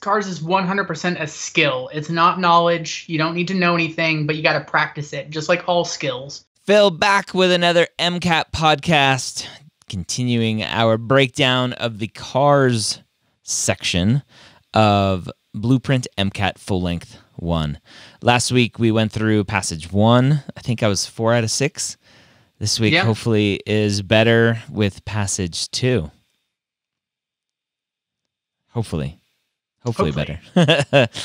cars is 100% a skill. It's not knowledge. You don't need to know anything, but you got to practice it, just like all skills. Phil back with another MCAT podcast, continuing our breakdown of the cars section of Blueprint MCAT full length one. Last week we went through passage one. I think I was four out of six. This week, Yeah. hopefully, is better with passage two. Hopefully. Hopefully, Hopefully. better.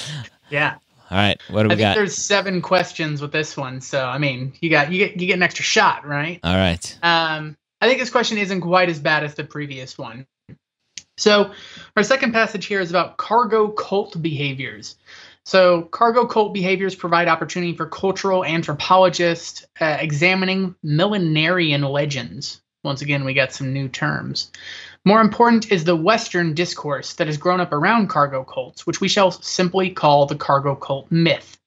Yeah. All right. What do I we think got? there's seven questions with this one, so I mean, you got you get you get an extra shot, right? All right. Um, I think this question isn't quite as bad as the previous one. So, our second passage here is about cargo cult behaviors. So, cargo cult behaviors provide opportunity for cultural anthropologists uh, examining millenarian legends. Once again, we got some new terms. More important is the Western discourse that has grown up around cargo cults, which we shall simply call the cargo cult myth.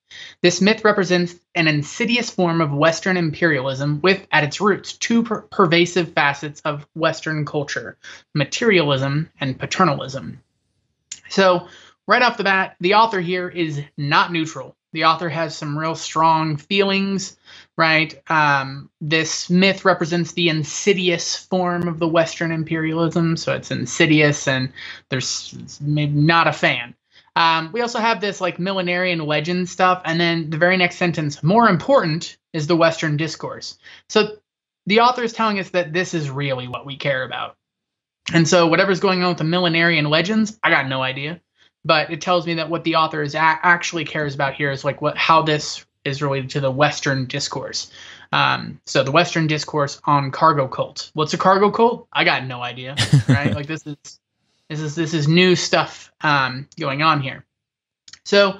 This myth represents an insidious form of Western imperialism with, at its roots, two per- pervasive facets of Western culture materialism and paternalism. So, right off the bat, the author here is not neutral. The author has some real strong feelings, right? Um, this myth represents the insidious form of the Western imperialism, so it's insidious, and there's maybe not a fan. Um, we also have this like millenarian legend stuff, and then the very next sentence, more important is the Western discourse. So the author is telling us that this is really what we care about. And so whatever's going on with the millenarian legends, I got no idea. But it tells me that what the author is a- actually cares about here is like what how this is related to the Western discourse. Um, so the Western discourse on cargo cult. What's a cargo cult? I got no idea. Right? like this is this is this is new stuff um, going on here. So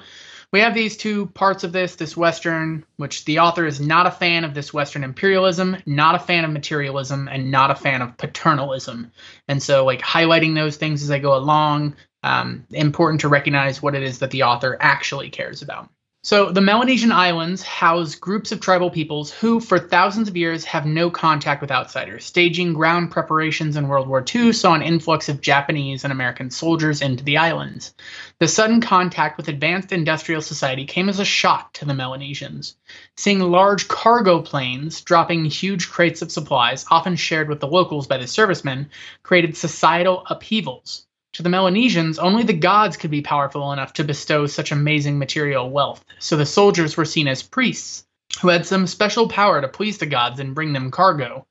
we have these two parts of this this Western, which the author is not a fan of this Western imperialism, not a fan of materialism, and not a fan of paternalism. And so, like, highlighting those things as I go along, um, important to recognize what it is that the author actually cares about. So, the Melanesian Islands house groups of tribal peoples who, for thousands of years, have no contact with outsiders. Staging ground preparations in World War II saw an influx of Japanese and American soldiers into the islands. The sudden contact with advanced industrial society came as a shock to the Melanesians. Seeing large cargo planes dropping huge crates of supplies, often shared with the locals by the servicemen, created societal upheavals. To the Melanesians, only the gods could be powerful enough to bestow such amazing material wealth, so the soldiers were seen as priests, who had some special power to please the gods and bring them cargo.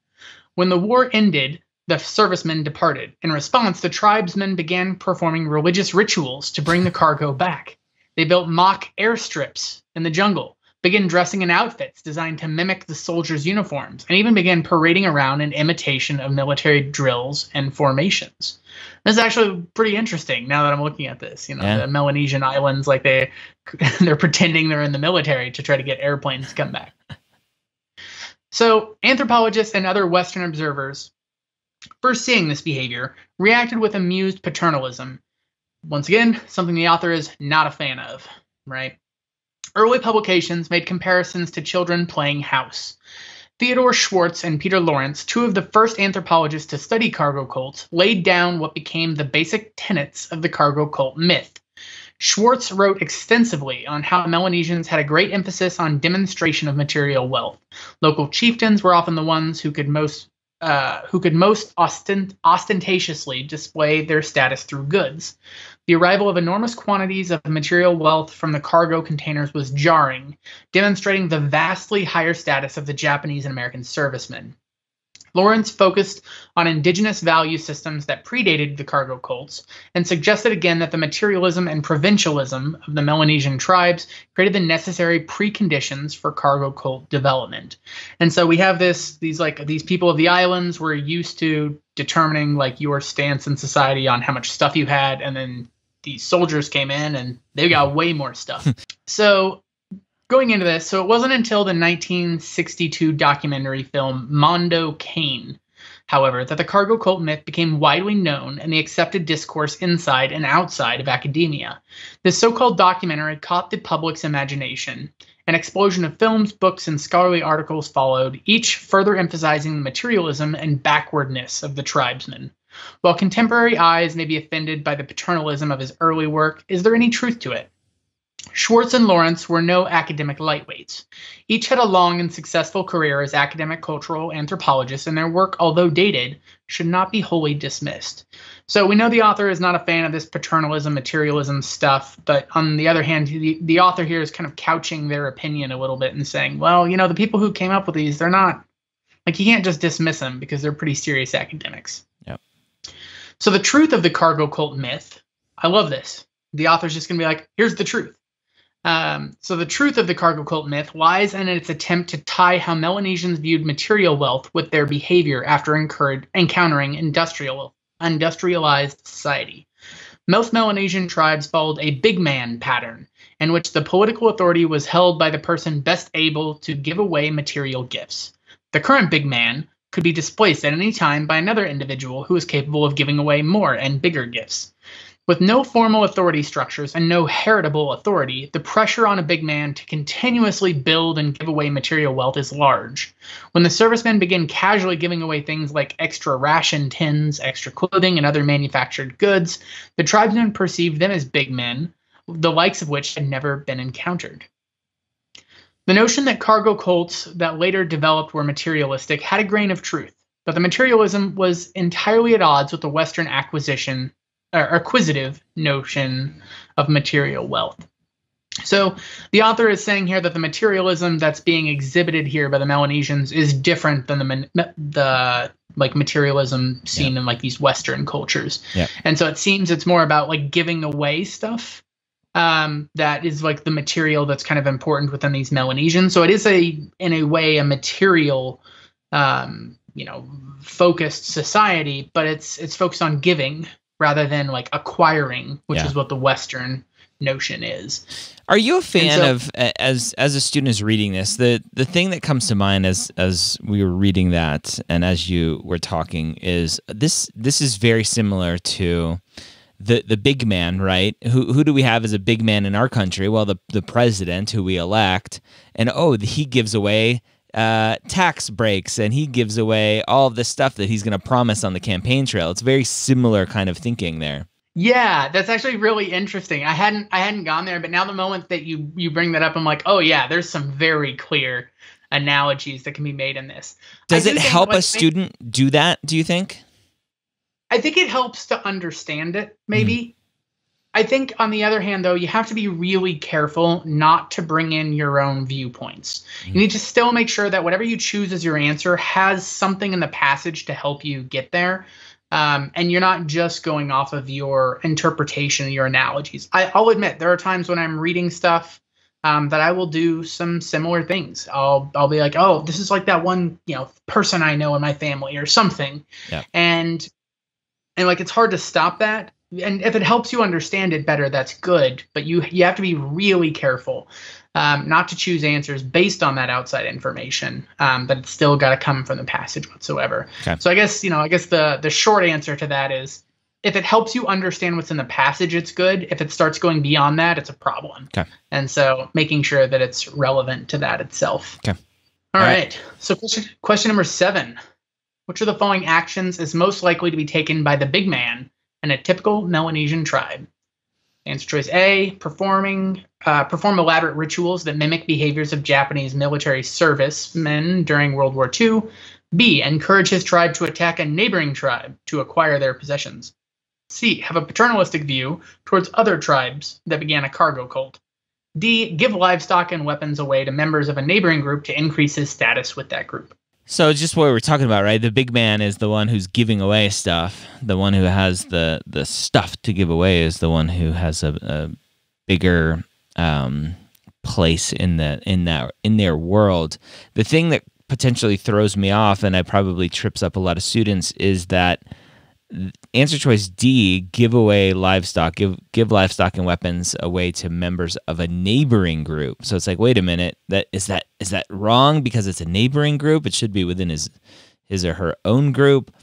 When the war ended, the servicemen departed. In response, the tribesmen began performing religious rituals to bring the cargo back. They built mock airstrips in the jungle, began dressing in outfits designed to mimic the soldiers' uniforms, and even began parading around in imitation of military drills and formations. This is actually pretty interesting now that I'm looking at this. You know, Yeah. the Melanesian islands, like they they're pretending they're in the military to try to get airplanes to come back. So, anthropologists and other Western observers, first seeing this behavior, reacted with amused paternalism. Once again, something the author is not a fan of, right? Early publications made comparisons to children playing house. Theodore Schwartz and Peter Lawrence, two of the first anthropologists to study cargo cults, laid down what became the basic tenets of the cargo cult myth. Schwartz wrote extensively on how Melanesians had a great emphasis on demonstration of material wealth. Local chieftains were often the ones who could most uh, who could most ostent- ostentatiously display their status through goods. The arrival of enormous quantities of material wealth from the cargo containers was jarring, demonstrating the vastly higher status of the Japanese and American servicemen. Lawrence focused on indigenous value systems that predated the cargo cults and suggested again that the materialism and provincialism of the Melanesian tribes created the necessary preconditions for cargo cult development. And so we have this these like these people of the islands were used to determining like your stance in society on how much stuff you had and then these soldiers came in and they got way more stuff. so going into this, so it wasn't until the 1962 documentary film Mondo Cane, however, that the cargo cult myth became widely known and the accepted discourse inside and outside of academia. This so called documentary caught the public's imagination. An explosion of films, books, and scholarly articles followed, each further emphasizing the materialism and backwardness of the tribesmen. While contemporary eyes may be offended by the paternalism of his early work, is there any truth to it? Schwartz and Lawrence were no academic lightweights. Each had a long and successful career as academic cultural anthropologists, and their work, although dated, should not be wholly dismissed. So we know the author is not a fan of this paternalism, materialism stuff, but on the other hand, the, the author here is kind of couching their opinion a little bit and saying, well, you know, the people who came up with these, they're not, like, you can't just dismiss them because they're pretty serious academics. Yep. So the truth of the cargo cult myth, I love this. The author's just going to be like, here's the truth. Um, so the truth of the cargo cult myth lies in its attempt to tie how Melanesians viewed material wealth with their behavior after encountering industrial industrialized society. Most Melanesian tribes followed a big man pattern, in which the political authority was held by the person best able to give away material gifts. The current big man could be displaced at any time by another individual who is capable of giving away more and bigger gifts. With no formal authority structures and no heritable authority, the pressure on a big man to continuously build and give away material wealth is large. When the servicemen begin casually giving away things like extra ration tins, extra clothing, and other manufactured goods, the tribesmen perceived them as big men, the likes of which had never been encountered. The notion that cargo cults that later developed were materialistic had a grain of truth, but the materialism was entirely at odds with the Western acquisition or acquisitive notion of material wealth. So the author is saying here that the materialism that's being exhibited here by the Melanesians is different than the the like materialism seen yeah. in like these Western cultures. Yeah. And so it seems it's more about like giving away stuff um, that is like the material that's kind of important within these Melanesians. So it is a in a way a material um, you know focused society, but it's it's focused on giving rather than like acquiring, which yeah. is what the Western notion is. Are you a fan so, of as as a student is reading this? The the thing that comes to mind as as we were reading that and as you were talking is this this is very similar to the the big man, right? Who who do we have as a big man in our country? Well, the the president who we elect, and oh, he gives away uh, tax breaks and he gives away all of the stuff that he's going to promise on the campaign trail. It's very similar kind of thinking there. Yeah, that's actually really interesting. I hadn't I hadn't gone there, but now the moment that you you bring that up, I'm like, oh yeah, there's some very clear analogies that can be made in this. Does it help a student do that? Do you think? I think it helps to understand it, maybe. Mm. I think, on the other hand, though, you have to be really careful not to bring in your own viewpoints. Mm-hmm. You need to still make sure that whatever you choose as your answer has something in the passage to help you get there. Um, and you're not just going off of your interpretation, and your analogies. I, will admit there are times when I'm reading stuff um, that I will do some similar things. I'll I'll be like, oh, this is like that one you know person I know in my family or something, yeah. and and like it's hard to stop that and if it helps you understand it better, that's good. But you you have to be really careful um, not to choose answers based on that outside information. Um, but it's still got to come from the passage whatsoever. Okay. So I guess you know I guess the the short answer to that is if it helps you understand what's in the passage, it's good. If it starts going beyond that, it's a problem. Okay. And so making sure that it's relevant to that itself. Okay. All, All right. right. So question question number seven. Which of the following actions is most likely to be taken by the big man and a typical Melanesian tribe. Answer choice A: performing uh, perform elaborate rituals that mimic behaviors of Japanese military servicemen during World War II. B: encourage his tribe to attack a neighboring tribe to acquire their possessions. C: have a paternalistic view towards other tribes that began a cargo cult. D: give livestock and weapons away to members of a neighboring group to increase his status with that group. So just what we were talking about, right? The big man is the one who's giving away stuff. The one who has the the stuff to give away is the one who has a, a bigger um, place in the in that in their world. The thing that potentially throws me off, and I probably trips up a lot of students, is that answer choice D, give away livestock, give give livestock and weapons away to members of a neighboring group. So it's like, wait a minute, that is that is that wrong because it's a neighboring group? It should be within his his or her own group.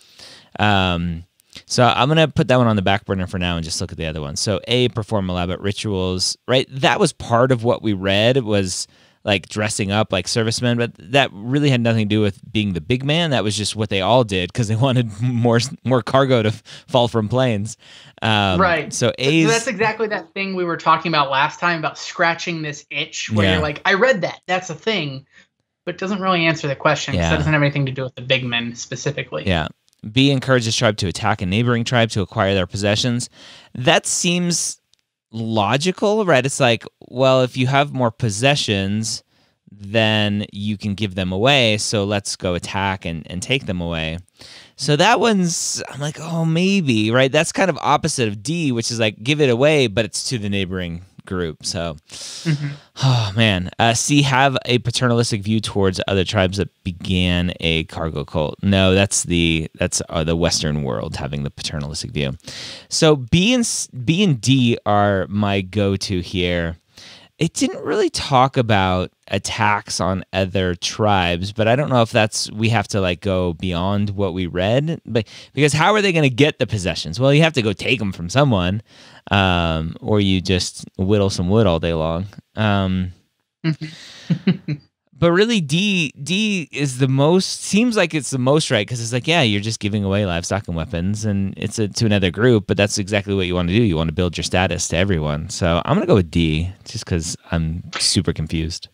Um, so I'm gonna put that one on the back burner for now and just look at the other one. So A, perform elaborate rituals. Right, that was part of what we read It was like dressing up like servicemen, but that really had nothing to do with being the big man. That was just what they all did because they wanted more more cargo to f- fall from planes. Um, right. So A's. that's exactly that thing we were talking about last time about scratching this itch where Yeah. you're like, I read that. That's a thing. But it doesn't really answer the question because Yeah. that doesn't have anything to do with the big men specifically. Yeah. B encourages tribe to attack a neighboring tribe to acquire their possessions. That seems logical, right? It's like, well, if you have more possessions, then you can give them away. So let's go attack and, and take them away. So that one's, I'm like, oh, maybe, right? That's kind of opposite of D, which is like give it away, but it's to the neighboring group. So, Mhm. oh man. Uh, C, have a paternalistic view towards other tribes that began a cargo cult. No, that's the that's uh, the Western world having the paternalistic view. So B and B and D are my go-to here. It didn't really talk about attacks on other tribes, but I don't know if that's we have to like go beyond what we read, but because how are they going to get the possessions? Well, you have to go take them from someone, um, or you just whittle some wood all day long. Um, but really, D D is the most seems like it's the most right because it's like yeah, you're just giving away livestock and weapons, and it's a, to another group, but that's exactly what you want to do. You want to build your status to everyone. So I'm gonna go with D just because I'm super confused.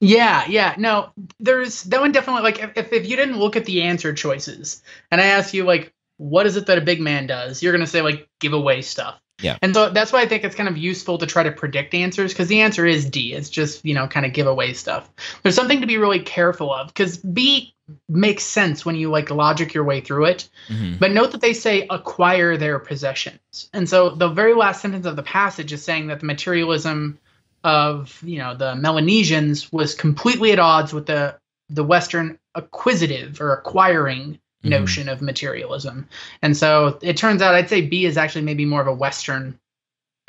Yeah, yeah. No, there's that one definitely like if, if you didn't look at the answer choices and I ask you like what is it that a big man does, you're gonna say like give away stuff. Yeah. And so that's why I think it's kind of useful to try to predict answers because the answer is D. It's just, you know, kind of giveaway stuff. There's something to be really careful of because B makes sense when you like logic your way through it. Mhm. But note that they say acquire their possessions. And so the very last sentence of the passage is saying that the materialism of, you know, the Melanesians was completely at odds with the the Western acquisitive or acquiring Mhm. notion of materialism. And so it turns out I'd say B is actually maybe more of a Western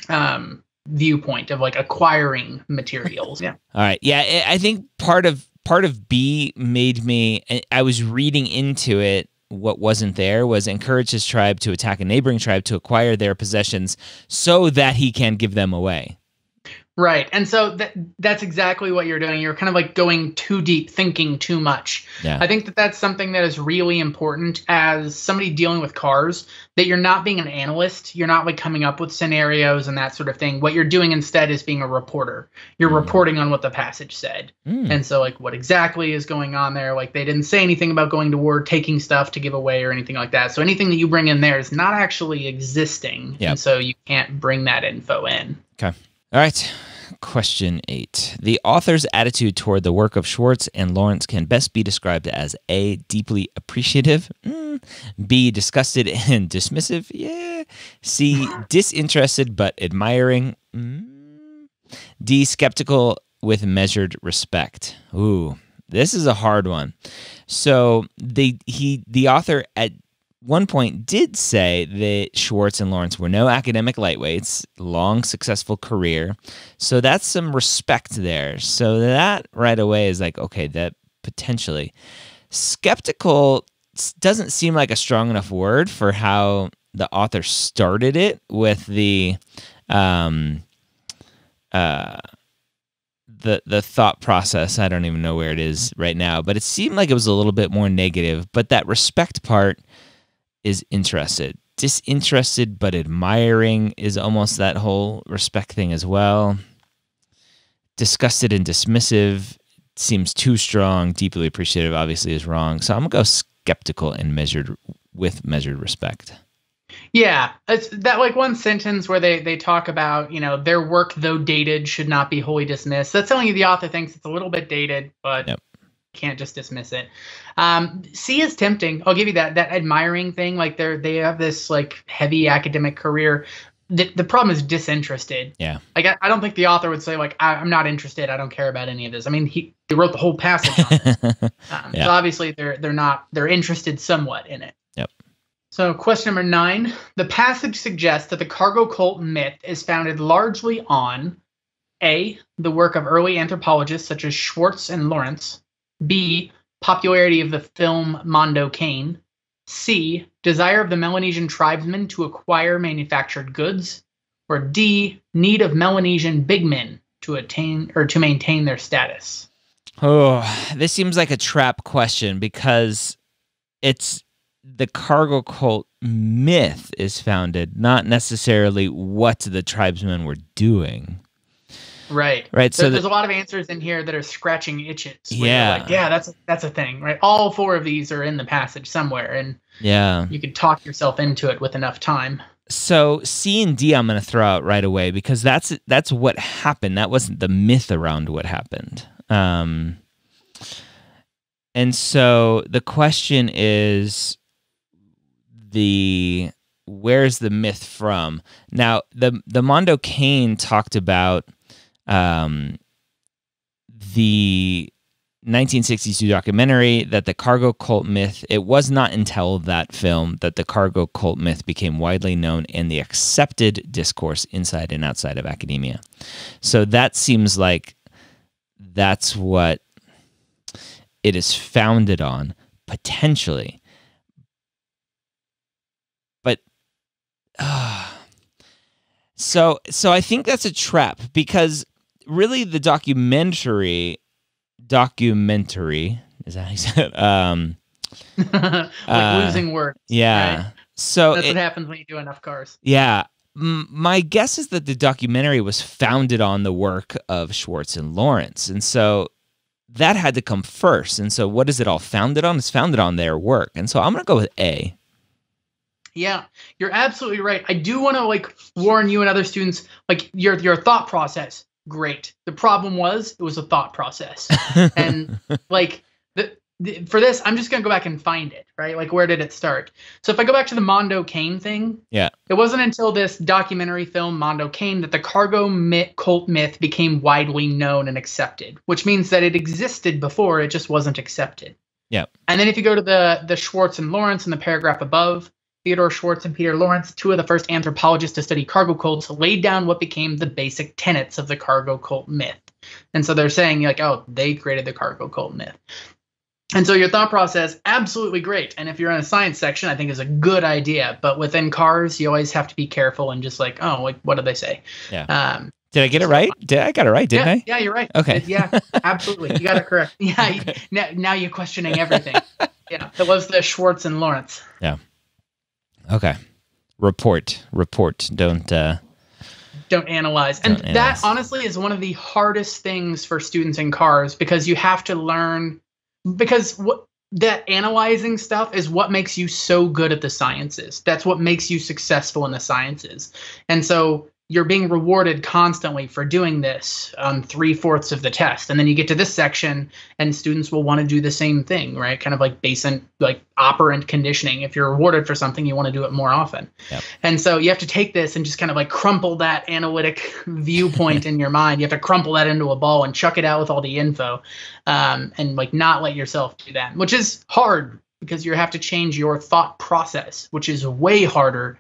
um viewpoint of like acquiring materials. yeah. All right. Yeah, I I think part of part of B made me. I was reading into it. What wasn't there was encourage his tribe to attack a neighboring tribe to acquire their possessions, so that he can give them away. Right. And so that that's exactly what you're doing. You're kind of like going too deep, thinking too much. Yeah. I think that that's something that is really important as somebody dealing with cars that you're not being an analyst, you're not like coming up with scenarios and that sort of thing. What you're doing instead is being a reporter. You're Mm. reporting on what the passage said. Mm. And so like what exactly is going on there? Like they didn't say anything about going to war, taking stuff to give away or anything like that. So anything that you bring in there is not actually existing. Yep. And so you can't bring that info in. All right. Question eight. The author's attitude toward the work of Schwartz and Lawrence can best be described as A. Deeply appreciative. Mm. B. Disgusted and dismissive. Yeah. C. Disinterested but admiring. Mm. D. Skeptical with measured respect. Ooh, this is a hard one. So they he the author at one point did say that Schwartz and Lawrence were no academic lightweights, long successful career. So that's some respect there. So that right away is like, okay, that potentially. Skeptical doesn't seem like a strong enough word for how the author started it with the um uh the the thought process. I don't even know where it is right now, but it seemed like it was a little bit more negative. But that respect part is interested. Disinterested but admiring is almost that whole respect thing as well. Disgusted and dismissive seems too strong. Deeply appreciative obviously is wrong. So I'm gonna go skeptical and measured with measured respect. Yeah, it's that like one sentence where they they talk about you know their work though dated should not be wholly dismissed. That's telling you the author thinks it's a little bit dated, but Yep. Can't just dismiss it. Um, C is tempting. I'll give you that that admiring thing. Like they're they have this like heavy academic career. The, the problem is disinterested. Yeah. Like I, I don't think the author would say like I, I'm not interested. I don't care about any of this. I mean he, he wrote the whole passage. Um, Yeah. So obviously they're they're not they're interested somewhat in it. Yep. So question number nine: The passage suggests that the cargo cult myth is founded largely on a the work of early anthropologists such as Schwartz and Lawrence, b popularity of the film Mondo Cane, c desire of the Melanesian tribesmen to acquire manufactured goods, or d need of Melanesian big men to attain or to maintain their status? Oh, this seems like a trap question because it's the cargo cult myth is founded, not necessarily what the tribesmen were doing. Right. Right. So So, there's a lot of answers in here that are scratching itches. Yeah. Like, yeah, that's that's a thing, right? All four of these are in the passage somewhere, and yeah. you could talk yourself into it with enough time. So C and D I'm going to throw out right away because that's that's what happened. That wasn't the myth around what happened. Um, and so the question is the where's the myth from? Now the the Mondo Cane talked about um, the 1962 documentary that the cargo cult myth it was not until that film that the cargo cult myth became widely known in the accepted discourse inside and outside of academia. So that seems like that's what it is founded on potentially. But uh, so so i think that's a trap because really the documentary documentary is that how you said um like Uh, losing work. yeah Right. so That's it- what happens when you do enough cars. yeah my guess is that the documentary was founded on the work of schwartz and lawrence and so that had to come first and so what is it all founded on it's founded on their work and so i'm gonna go with a Yeah, you're absolutely right. I do want to like warn you and other students, like your your thought process, great. The problem was it was a thought process, and like the, the for this, I'm just gonna go back and find it. Right, like where did it start? So if I go back to the Mondo Cane thing, Yeah. it wasn't until this documentary film Mondo Cane that the cargo myth, cult myth became widely known and accepted, which means that it existed before, it just wasn't accepted. Yeah. And then if you go to the the Schwartz and Lawrence in the paragraph above, Theodore Schwartz and Peter Lawrence, two of the first anthropologists to study cargo cults, laid down what became the basic tenets of the cargo cult myth. And so they're saying, like, oh, they created the cargo cult myth. And so your thought process, absolutely great. And if you're in a science section, I think is a good idea. But within cars, you always have to be careful and just like, oh, like, what did they say? Yeah. Um, did i get it right did i got it right didn't yeah, i yeah, you're right. Okay. Yeah, absolutely. You got it correct. Yeah. you- Now, now you're questioning everything. Yeah. It was the Schwartz and Lawrence. Okay report report don't uh don't analyze. And Don't that analyze. honestly is one of the hardest things for students in cars because you have to learn because what that analyzing stuff is what makes you so good at the sciences. That's what makes you successful in the sciences. And so you're being rewarded constantly for doing this on three fourths of the test. And then you get to this section and students will want to do the same thing, right? Kind of like basic, like operant conditioning. If you're rewarded for something, you want to do it more often. Yep. And so you have to take this and just kind of like crumple that analytic viewpoint in your mind. You have to crumple that into a ball and chuck it out with all the info, um, and like not let yourself do that, which is hard because you have to change your thought process, which is way harder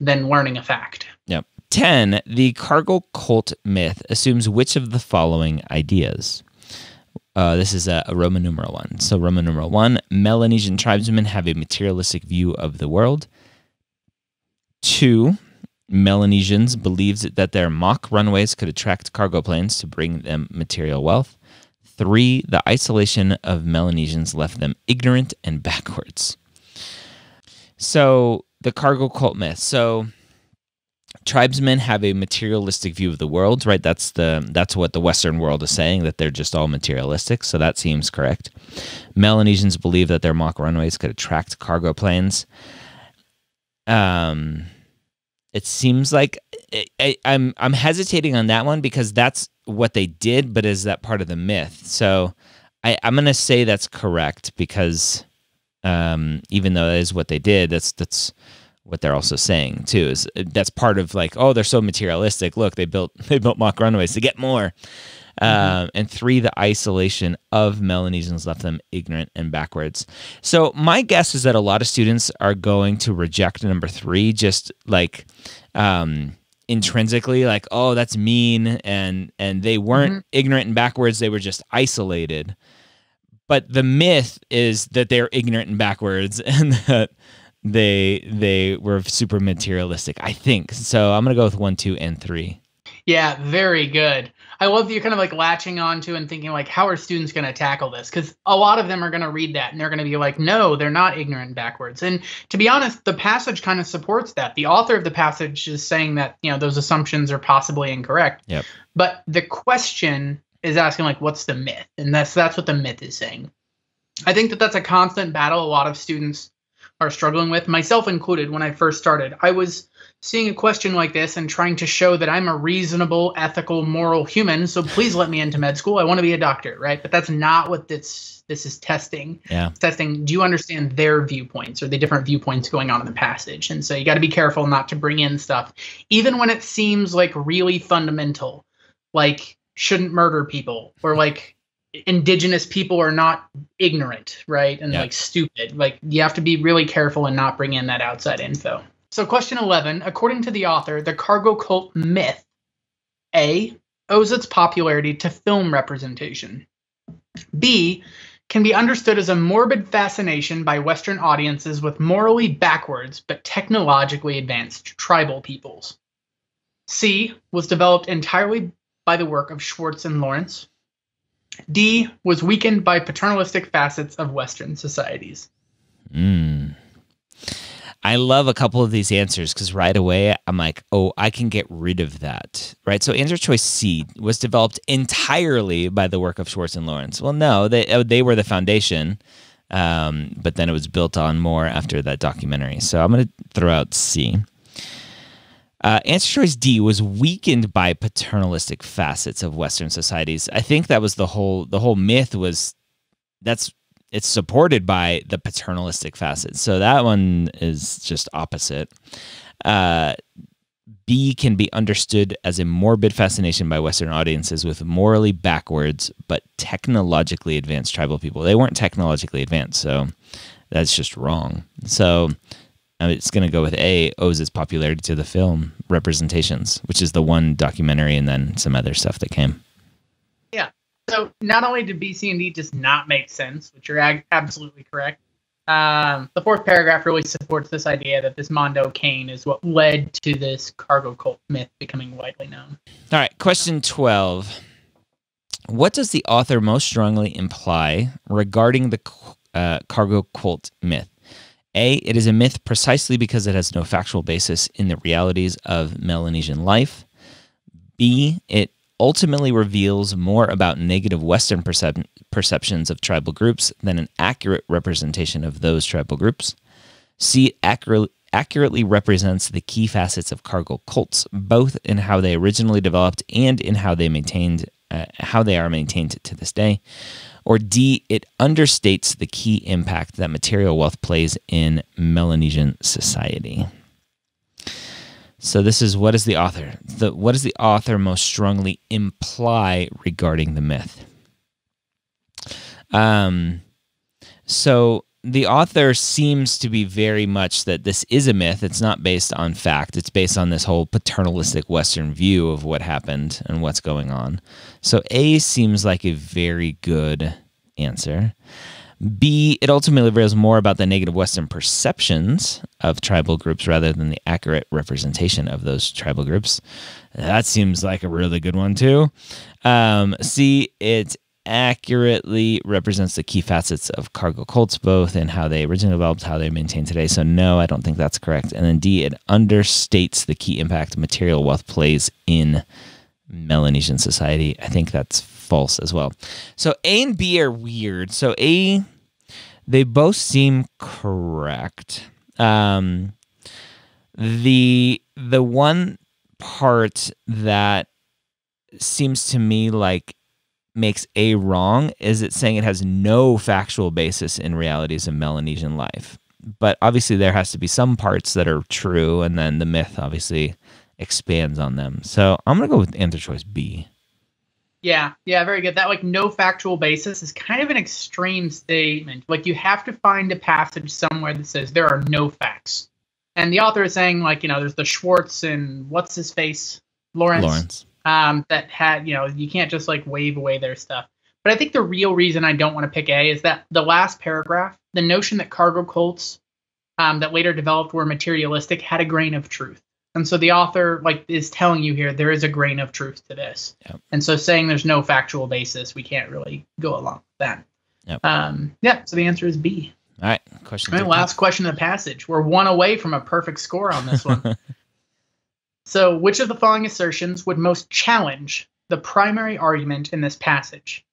than learning a fact. 10. The cargo cult myth assumes which of the following ideas? Uh, this is a, a Roman numeral one. So, Roman numeral one Melanesian tribesmen have a materialistic view of the world. Two, Melanesians believed that their mock runways could attract cargo planes to bring them material wealth. Three, the isolation of Melanesians left them ignorant and backwards. So, the cargo cult myth. So, tribesmen have a materialistic view of the world right? That's the that's what the western world is saying that they're just all materialistic. So that seems correct. Melanesians believe that their mock runways could attract cargo planes. Um it seems like I, I, i'm i'm hesitating on that one because that's what they did but is that part of the myth? So i i'm gonna say that's correct because um even though that is what they did that's that's what they're also saying too is uh, that's part of like oh they're so materialistic. Look they built they built mock runways to get more. Um, and three the isolation of melanesians left them ignorant and backwards. So my guess is that a lot of students are going to reject number three just like um, intrinsically like oh that's mean and and they weren't ignorant and backwards they were just isolated. But the myth is that they're ignorant and backwards and that they they were super materialistic i think so i'm gonna go with one two and three Yeah, very good. I love that you're kind of like latching onto and thinking like, how are students going to tackle this? Because a lot of them are going to read that and they're going to be like, no, they're not ignorant backwards. And to be honest, the passage kind of supports that. The author of the passage is saying that you know those assumptions are possibly incorrect. Yep. But the question is asking like, what's the myth? And that's that's what the myth is saying. I think that that's a constant battle a lot of students are struggling with, myself included. When I first started, I was seeing a question like this and trying to show that I'm a reasonable, ethical, moral human. So please let me into med school. I want to be a doctor, right? But that's not what this this is testing. Yeah. It's testing. Do you understand their viewpoints or the different viewpoints going on in the passage? And so you got to be careful not to bring in stuff, even when it seems like really fundamental, like shouldn't murder people or like indigenous people are not ignorant, right? And Yeah. like stupid. Like you have to be really careful and not bring in that outside info. So, question 11 According to the author, the cargo cult myth A owes its popularity to film representation. B can be understood as a morbid fascination by Western audiences with morally backwards but technologically advanced tribal peoples. C was developed entirely by the work of Schwartz and Lawrence. D was weakened by paternalistic facets of Western societies. Mm. I love a couple of these answers because right away I'm like, oh, I can get rid of that. Right. So answer choice C was developed entirely by the work of Schwartz and Lawrence. Well, no, they uh, they were the foundation, um, but then it was built on more after that documentary. So I'm going to throw out C. Uh, answer choice D was weakened by paternalistic facets of Western societies. I think that was the whole the whole myth was that's it's supported by the paternalistic facets. So that one is just opposite. Uh, B can be understood as a morbid fascination by Western audiences with morally backwards but technologically advanced tribal people. They weren't technologically advanced, so that's just wrong. So uh, it's going to go with A, owes its popularity to the film representations, which is the one documentary and then some other stuff that came. Yeah. So not only did B, C, and D just not make sense, which you're ag- absolutely correct, um, the fourth paragraph really supports this idea that this Mondo Cane is what led to this cargo cult myth becoming widely known. All right, question 12. What does the author most strongly imply regarding the uh, cargo cult myth? A, it is a myth precisely because it has no factual basis in the realities of Melanesian life. B, it ultimately reveals more about negative Western percep- perceptions of tribal groups than an accurate representation of those tribal groups. C, accurately represents the key facets of cargo cults, both in how they originally developed and in how they maintained, uh, how they are maintained to this day. Or D, it understates the key impact that material wealth plays in Melanesian society. So this is what is the author? The what does the author most strongly imply regarding the myth? Um, so the author seems to be very much that this is a myth. It's not based on fact. It's based on this whole paternalistic Western view of what happened and what's going on. So A seems like a very good answer. B, it ultimately reveals more about the negative Western perceptions of tribal groups rather than the accurate representation of those tribal groups. That seems like a really good one, too. Um, C, it accurately represents the key facets of cargo cults, both in how they originally developed, how they maintain today. So, no, I don't think that's correct. And then D, it understates the key impact material wealth plays in Melanesian society. I think that's false as well. So A and B are weird. So A, they both seem correct. Um, the the one part that seems to me like makes A wrong is it saying it has no factual basis in realities of Melanesian life. But obviously there has to be some parts that are true and then the myth obviously expands on them. So I'm gonna go with answer choice B. Yeah, yeah, very good. That like no factual basis is kind of an extreme statement. Like you have to find a passage somewhere that says there are no facts. And the author is saying like, you know, there's the Schwartz and what's his face? Lawrence. Lawrence. Um, that had, you know, you can't just like wave away their stuff. But I think the real reason I don't want to pick A is that the last paragraph, the notion that cargo cults um, that later developed were materialistic had a grain of truth. And so the author like is telling you here there is a grain of truth to this. Yep. And so saying there's no factual basis, we can't really go along with that. Yep. Um, yeah, so the answer is B. All right, question. All right, last question of the passage. We're one away from a perfect score on this one. so, which of the following assertions would most challenge the primary argument in this passage?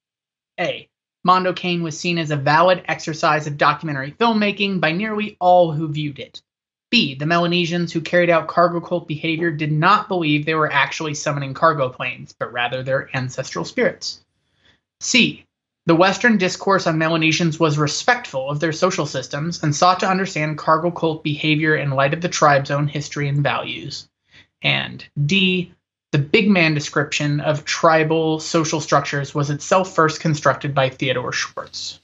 A. Mondo Cane was seen as a valid exercise of documentary filmmaking by nearly all who viewed it. B. The Melanesians who carried out cargo cult behavior did not believe they were actually summoning cargo planes, but rather their ancestral spirits. C. The Western discourse on Melanesians was respectful of their social systems and sought to understand cargo cult behavior in light of the tribe's own history and values. And D. The big man description of tribal social structures was itself first constructed by Theodore Schwartz.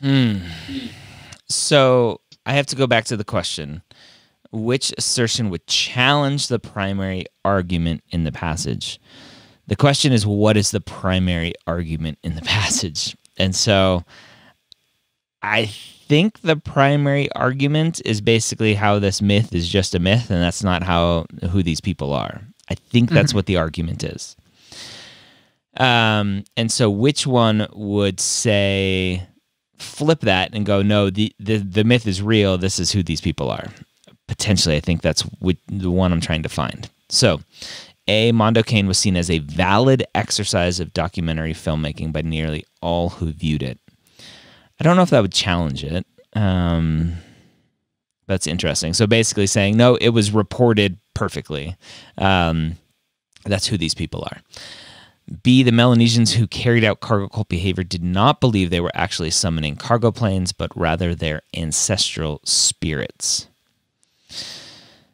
Hmm. So I have to go back to the question. Which assertion would challenge the primary argument in the passage? The question is, what is the primary argument in the passage? And so I think the primary argument is basically how this myth is just a myth and that's not how who these people are. I think that's what the argument is. Um, and so which one would say flip that and go, no, the, the, the myth is real. This is who these people are. Potentially, I think that's what, the one I'm trying to find. So, A, Mondo Cane was seen as a valid exercise of documentary filmmaking by nearly all who viewed it. I don't know if that would challenge it. Um, that's interesting. So basically saying, no, it was reported perfectly. Um, that's who these people are. B, the Melanesians who carried out cargo cult behavior did not believe they were actually summoning cargo planes, but rather their ancestral spirits.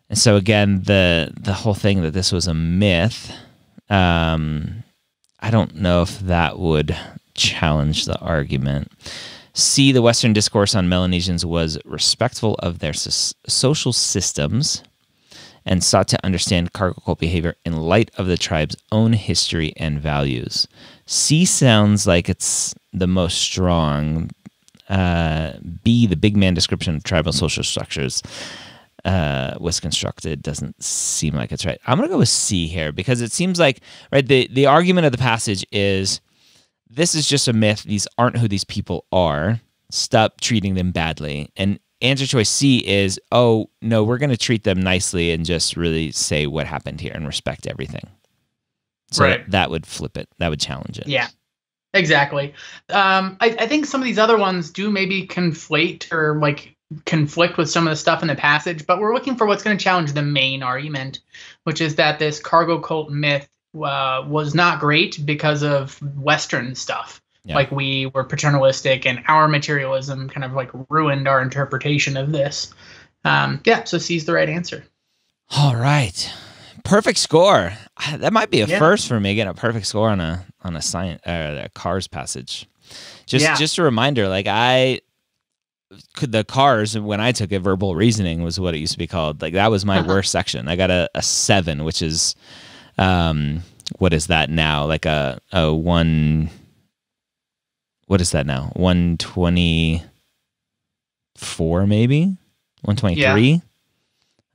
And so again, the the whole thing that this was a myth, um, I don't know if that would challenge the argument. C, the Western discourse on Melanesians was respectful of their social systems and sought to understand cargo cult behavior in light of the tribe's own history and values. C sounds like it's the most strong. Uh, B, the big man description of tribal social structures uh, was constructed doesn't seem like it's right. I'm gonna go with C here because it seems like right the the argument of the passage is this is just a myth. These aren't who these people are. Stop treating them badly. And answer choice C is, oh, no, we're going to treat them nicely and just really say what happened here and respect everything. So Right. that would flip it. That would challenge it. Yeah, exactly. Um, I, I think some of these other ones do maybe conflate or like conflict with some of the stuff in the passage, but we're looking for what's going to challenge the main argument, which is that this cargo cult myth uh, was not great because of Western stuff. Yeah. Like we were paternalistic and our materialism kind of like ruined our interpretation of this. Um, yeah, so C's the right answer. All right. Perfect score. That might be a Yeah. first for me getting a perfect score on a on a science uh, a cars passage. Just Yeah. just a reminder, like I could the cars when I took it, verbal reasoning was what it used to be called. Like that was my Uh-huh. worst section. I got a, a seven, which is um what is that now? Like a a one what is that now? One twenty four maybe? One twenty three?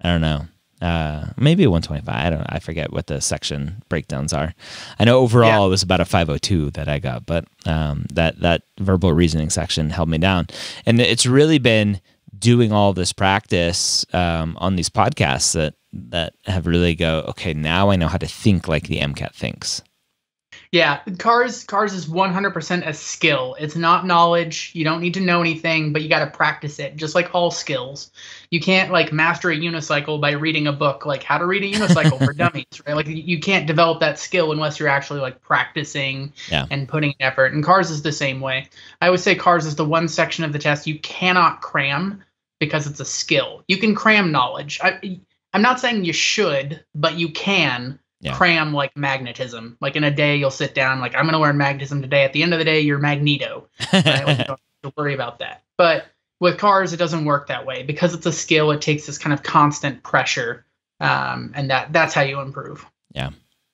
I don't know. Uh, maybe 125. I don't. I forget what the section breakdowns are. I know overall Yeah. it was about a 502 that I got, but um, that that verbal reasoning section held me down, and it's really been doing all this practice um, on these podcasts that that have really go. Okay, now I know how to think like the MCAT thinks. Yeah, cars cars is 100% a skill. It's not knowledge. You don't need to know anything, but you got to practice it. Just like all skills. You can't like master a unicycle by reading a book like how to read a unicycle for dummies, right? Like you can't develop that skill unless you're actually like practicing Yeah. and putting effort. And cars is the same way. I would say cars is the one section of the test you cannot cram because it's a skill. You can cram knowledge. I I'm not saying you should, but you can Yeah. cram like magnetism. Like in a day, you'll sit down, like, I'm going to learn magnetism today. At the end of the day, you're Magneto. Right? Like, you don't have to worry about that. But with cars, it doesn't work that way because it's a skill. It takes this kind of constant pressure, um, and that that's how you improve.